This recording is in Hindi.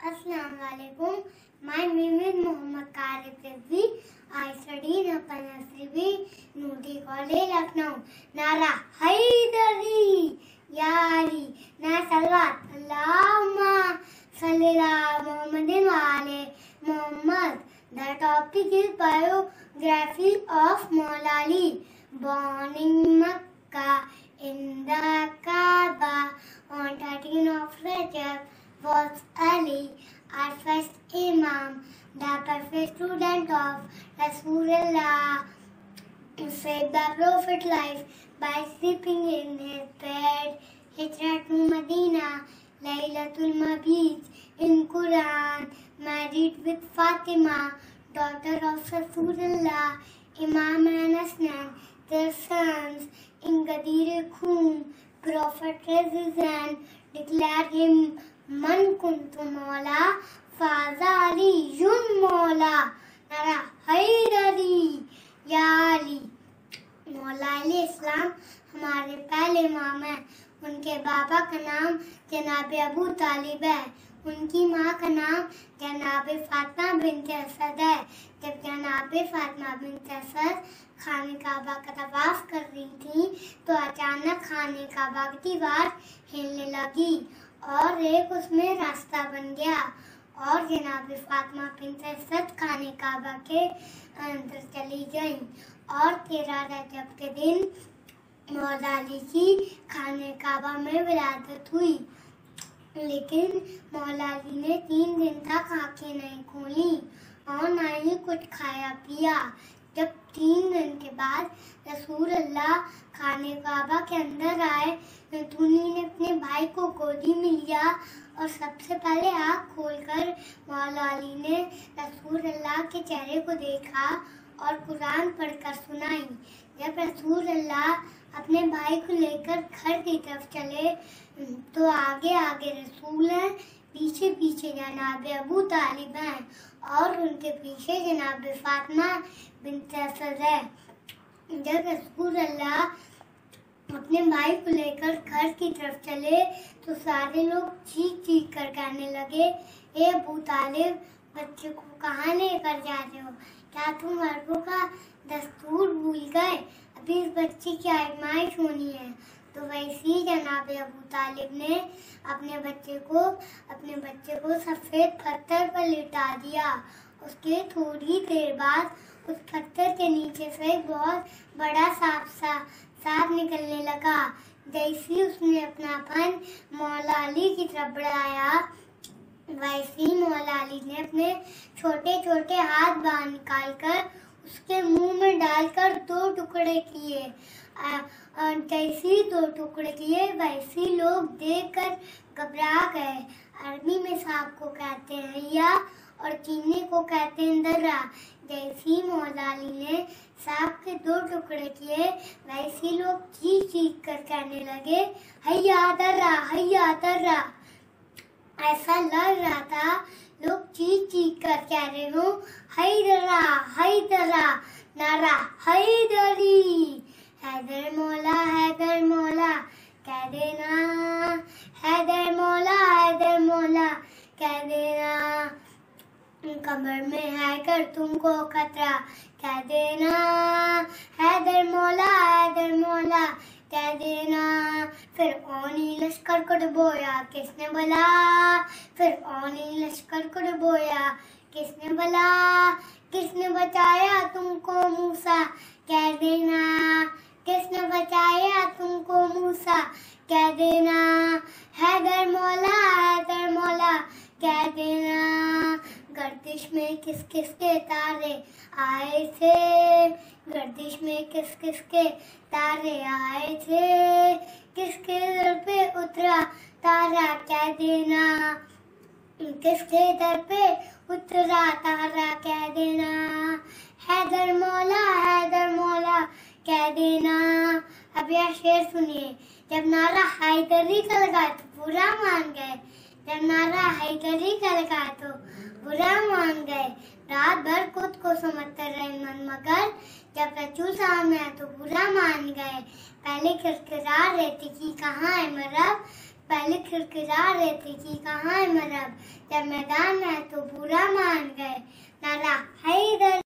Assalamu alaikum. My name is Muhammad Karib Rizvi. I study in Upper Nursery, Nudi College, Lucknow. Nara Haidari Yari Na Salawat Allahumma Salli ala Muhammadin wa ali Muhammad. The topic is biography of Maulali. Born in Makkah in the Kaaba on 13 of Rajab was Ali, our first Imam, the perfect student of Rasulullah, saved the Prophet life by sleeping in his bed. Hijrah to Medina, Laylatul Mabit in Quran, married with Fatima, daughter of Rasulullah, Imam and Asnan, their sons, in Gadir Khum, Prophet raises and declared him Man kuntu Mola, Faza Ali Yun Mola, Nara Haidari, Ya Ali. मौला इस्लाम हमारे पहले इमाम हैं उनके बाबा का नाम जनाब अबू तालिब है उनकी माँ का नाम जनाब फातिमा बिन असद है जब जनाब फातिमा बिन असद खाने काबा का तवाफ कर रही थी तो अचानक खाने काबा की दीवार हिलने लगी और एक उसमें रास्ता बन गया। और जनाब फातिमा बिन असद खाने काबा के अंदर चली गई और तेरह रजब के दिन मौला अली की खाने काबा में विरादत हुई। लेकिन मौला अली ने तीन दिन तक आँखें नहीं खोली और ना ही कुछ खाया पिया। जब तीन दिन के बाद रसूल अल्लाह खाने काबा के अंदर आए नतूनी ने अपने भाई को गोदी में लिया और सबसे पहले आँख खोलकर मौला अली ने रसूल अल्लाह के चेहरे को देखा और कुरान पढ़कर सुनाई। जब रसूल अल्लाह अपने भाई को लेकर घर की तरफ़ चले तो आगे आगे रसूल हैं पीछे पीछे जनाब अबू तालिब हैं और उनके पीछे जनाब फातिमा बिन असद है। जब रसूल अल्लाह अपने भाई को लेकर घर की तरफ़ चले तो सारे लोग चीख चीख कर कहने लगे, ए अबू तालिब, बच्चे को कहाँ लेकर जा रहे हो? क्या तुम अरबों का दस्तूर भूल गए? अभी इस बच्चे की आजमाइश होनी है। तो वैसे ही जनाब अबू तालिब ने अपने बच्चे को, अपने बच्चे को सफ़ेद पत्थर पर लिटा दिया। उसके थोड़ी देर बाद उस पत्थर के नीचे से एक बहुत बड़ा सांप सा, सांप निकलने लगा। जैसे ही उसने अपना फन मौला अली की तरफ़ बढ़ाया, वैसे ही मौला अली ने अपने छोटे छोटे हाथ बाहर निकाल कर उसके मुँह में डालकर दो टुकड़े किए। जैसे दो टुकड़े किए, वैसे लोग देखकर घबरा गए। अरबी में सांप को कहते हैं हैया और चीनी को कहते हैं दर्रा जैसे ही मौला ने सांप के दो टुकड़े किए, वैसे लोग चीख चीख कर कहने लगे, हैया दर्रा हैया दर्रा ऐसा लग रहा था लोग चीख चीख कर कह रहे हो? हैदरा हैदरा, नारा, हैदरी। हैदर मौला हैदर मौला, कह देना। हैदर मौला हैदर मौला, कह देना। कमर में है कर तुमको खतरा, कह देना। हैदर मौला हैदर मौला कह देना। फिर ओनी लश्कर को डुबोया, किसने बोला फिर ओनी लश्कर को डुबोया, किसने बोला किसने बचाया तुमको मूसा? गर्दिश में किस किस के तारे आए थे? गर्दिश में किस किस के तारे आए थे? किसके दर पे उतरा तारा कह देना? किसके दर पे उतरा तारा कह देना? हैदर मौला हैदर मौला कह देना। अब यह शेर सुनिए। जब नारा हैदरी का लगा तो पूरा मान गए। जब नारा हैदरी का लगा तो बुरा मान गए। रात भर खुद को समझते रहे मन, मगर जब प्रचुर सामने आया तो बुरा मान गए। पहले खिड़खिड़ा रहे थे कि कहाँ है मरब पहले खिड़खिड़ा रहे थे कि कहाँ है मरब जब मैदान में आया तो बुरा मान गए। नारा हैदर